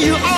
you are.